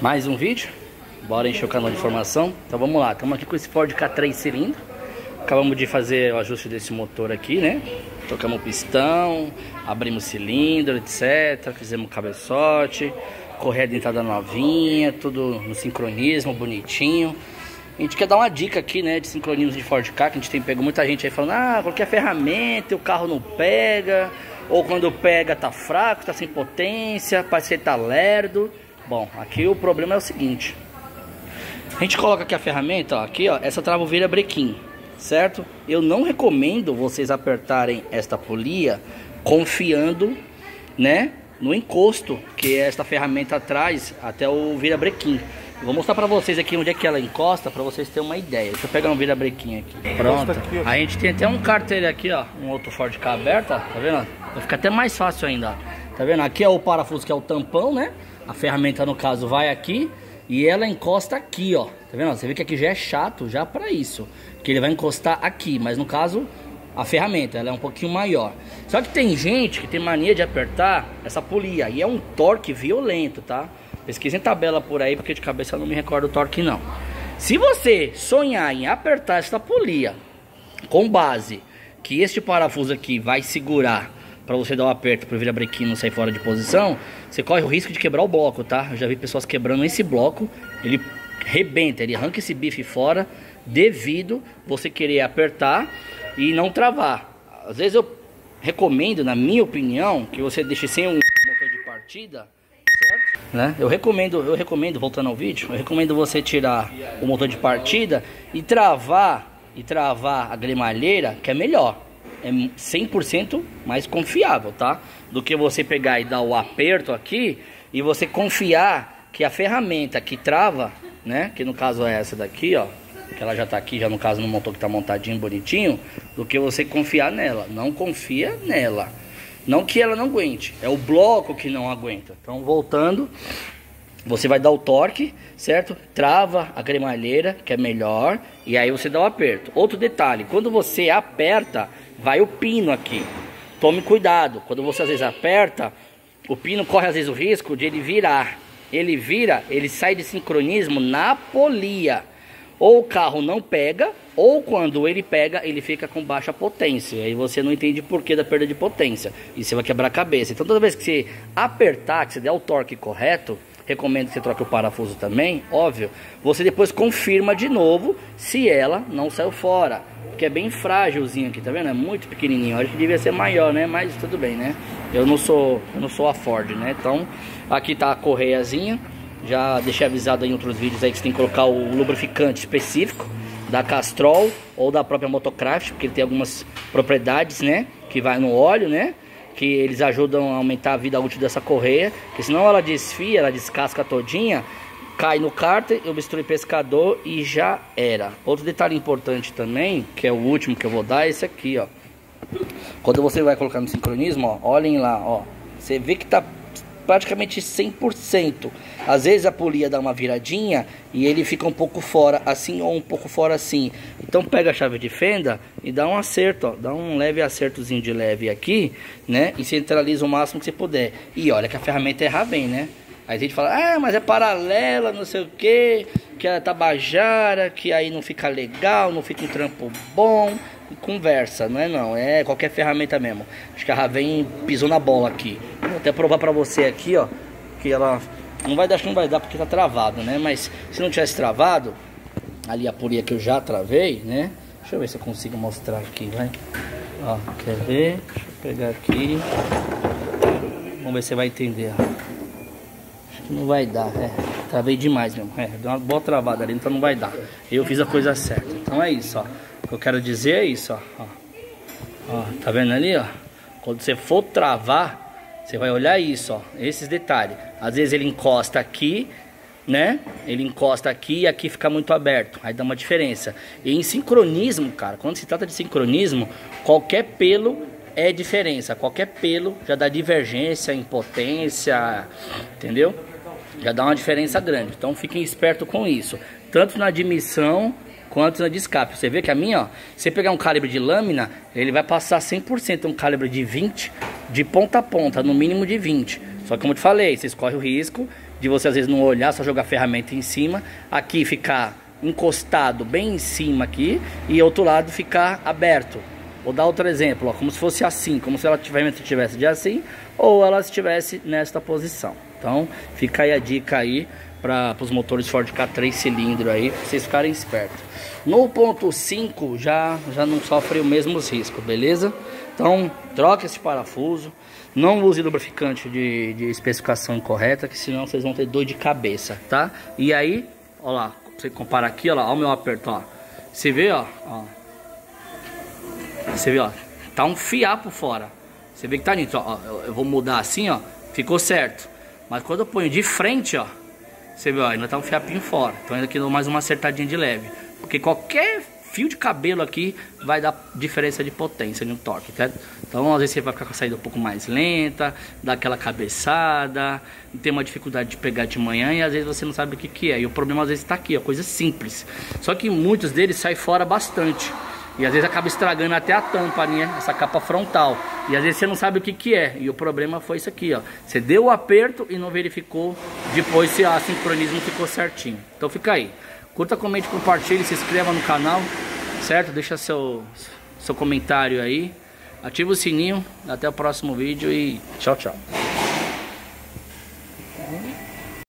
Mais um vídeo. Bora encher o canal de informação. Então vamos lá, estamos aqui com esse Ford K3 cilindro. Acabamos de fazer o ajuste desse motor aqui, né? Trocamos o pistão, abrimos o cilindro, etc. Fizemos o cabeçote, correia dentada novinha, tudo no sincronismo, bonitinho. A gente quer dar uma dica aqui, né, de sincronismo de Ford K, que a gente tem pego muita gente aí falando, ah, qualquer ferramenta, o carro não pega, ou quando pega tá fraco, tá sem potência, parece que tá lerdo. Bom, aqui o problema é o seguinte. A gente coloca aqui a ferramenta, ó, aqui ó, essa trava vira brequim, certo? Eu não recomendo vocês apertarem esta polia confiando, né, no encosto que esta ferramenta traz até o virabrequim. Vou mostrar pra vocês aqui onde é que ela encosta pra vocês terem uma ideia. Deixa eu pegar um virabrequim aqui. Pronto. A gente tem até um carteiro aqui, ó, um outro Ford K aberto, tá vendo? Vai ficar até mais fácil ainda, ó. Tá vendo? Aqui é o parafuso que é o tampão, né? A ferramenta, no caso, vai aqui e ela encosta aqui, ó. Tá vendo? Você vê que aqui já é chato já para isso. Que ele vai encostar aqui, mas no caso, a ferramenta, ela é um pouquinho maior. Só que tem gente que tem mania de apertar essa polia. E é um torque violento, tá? Pesquisem tabela por aí, porque de cabeça eu não me recordo o torque não. Se você sonhar em apertar essa polia com base que este parafuso aqui vai segurar para você dar um aperto para o virabrequim não sair fora de posição, você corre o risco de quebrar o bloco, tá? Eu já vi pessoas quebrando esse bloco, ele rebenta, ele arranca esse bife fora devido você querer apertar e não travar. Às vezes eu recomendo, na minha opinião, que você deixe sem um motor de partida, certo? Né? Eu recomendo, eu recomendo, voltando ao vídeo, eu recomendo você tirar o motor de partida e travar e travar a gremalheira, que é melhor é 100% mais confiável, tá? Do que você pegar e dar o aperto aqui e você confiar que a ferramenta que trava, né? Que no caso é essa daqui, ó. Que ela já tá aqui, já no caso no motor que tá montadinho, bonitinho. Do que você confiar nela. Não confia nela. Não que ela não aguente, é o bloco que não aguenta. Então, voltando, você vai dar o torque, certo? Trava a cremalheira, que é melhor, e aí você dá o aperto. Outro detalhe, quando você aperta, vai o pino aqui. Tome cuidado, quando você às vezes aperta, o pino corre às vezes o risco de ele virar. Ele vira, ele sai de sincronismo na polia. Ou o carro não pega, ou quando ele pega, ele fica com baixa potência. E aí você não entende por que da perda de potência. E você vai quebrar a cabeça. Então toda vez que você apertar, que você der o torque correto, recomendo que você troque o parafuso também, óbvio. Você depois confirma de novo se ela não saiu fora que é bem frágilzinho aqui, tá vendo? É muito pequenininho. Acho que devia ser maior, né? Mas tudo bem, né? Eu não sou, eu não sou a Ford, né? Então, aqui tá a correiazinha. Já deixei avisado em outros vídeos aí que você tem que colocar o lubrificante específico da Castrol ou da própria Motocraft, porque ele tem algumas propriedades, né? Que vai no óleo, né? Que eles ajudam a aumentar a vida útil dessa correia, que senão ela desfia, ela descasca todinha cai no cárter, obstrui pescador e já era. Outro detalhe importante também, que é o último que eu vou dar, é esse aqui, ó. Quando você vai colocar no sincronismo, ó, olhem lá, ó. Você vê que tá praticamente 100%. Às vezes a polia dá uma viradinha e ele fica um pouco fora assim ou um pouco fora assim. Então pega a chave de fenda e dá um acerto, ó, dá um leve acertozinho de leve aqui, né? E centraliza o máximo que você puder. E olha que a ferramenta erra bem, né? Aí a gente fala, ah, mas é paralela, não sei o que, que é tabajara, que aí não fica legal, não fica um trampo bom. Conversa, não é não, é qualquer ferramenta mesmo. Acho que a Raven pisou na bola aqui. Vou até provar pra você aqui, ó, que ela não vai dar, acho que não vai dar porque tá travado, né? Mas se não tivesse travado, ali a polia que eu já travei, né? Deixa eu ver se eu consigo mostrar aqui, vai. Ó, quer ver? Deixa eu pegar aqui. Vamos ver se você vai entender, ó não vai dar, é. Travei demais mesmo. É, deu uma boa travada ali, então não vai dar. Eu fiz a coisa certa. Então é isso, ó. O que eu quero dizer é isso, ó. ó. tá vendo ali, ó? Quando você for travar, você vai olhar isso, ó. Esses detalhes. Às vezes ele encosta aqui, né? Ele encosta aqui e aqui fica muito aberto. Aí dá uma diferença. E em sincronismo, cara, quando se trata de sincronismo, qualquer pelo é diferença. Qualquer pelo já dá divergência, impotência, entendeu? Já dá uma diferença grande. Então fiquem espertos com isso. Tanto na admissão quanto na de escape. Você vê que a minha, ó, se pegar um calibre de lâmina, ele vai passar 100% um calibre de 20 de ponta a ponta, no mínimo de 20. Só que como eu te falei, vocês correm o risco de você às vezes não olhar, só jogar ferramenta em cima. Aqui ficar encostado bem em cima aqui e outro lado ficar aberto. Vou dar outro exemplo, ó, como se fosse assim, como se ela tivesse de assim ou ela estivesse nesta posição. Então, fica aí a dica aí para os motores Ford K 3 cilindro aí, pra vocês ficarem espertos. No ponto 5 já, já não sofre os mesmos riscos, beleza? Então, troque esse parafuso. Não use lubrificante de, de especificação incorreta, que senão vocês vão ter dor de cabeça, tá? E aí, ó lá, você compara aqui, ó lá, ó o meu aperto, ó. Você vê, ó, ó. Você vê, ó, tá um fiapo fora. Você vê que tá nisso, ó, eu vou mudar assim, ó, ficou certo. Mas quando eu ponho de frente, ó, você vê, ó, ainda tá um fiapinho fora. Então ainda aqui dou mais uma acertadinha de leve. Porque qualquer fio de cabelo aqui vai dar diferença de potência no torque, certo? Então às vezes você vai ficar com a saída um pouco mais lenta, dá aquela cabeçada, tem uma dificuldade de pegar de manhã e às vezes você não sabe o que, que é. E o problema às vezes está aqui, ó, coisa simples. Só que muitos deles saem fora bastante. E às vezes acaba estragando até a tampa, né? Essa capa frontal. E às vezes você não sabe o que, que é. E o problema foi isso aqui, ó. Você deu o aperto e não verificou depois se a sincronismo ficou certinho. Então fica aí. Curta, comente, compartilhe, se inscreva no canal, certo? Deixa seu, seu comentário aí. Ativa o sininho. Até o próximo vídeo e tchau, tchau.